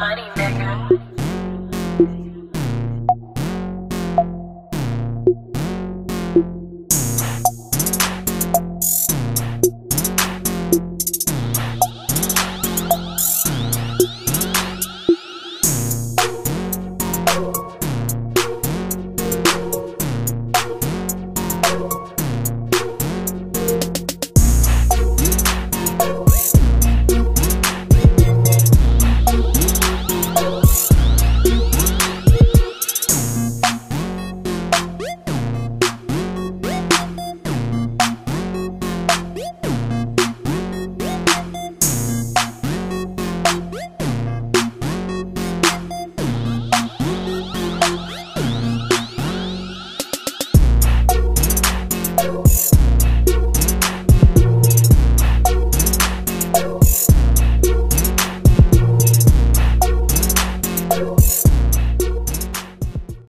money, nigga.